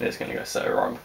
It's going to go so wrong.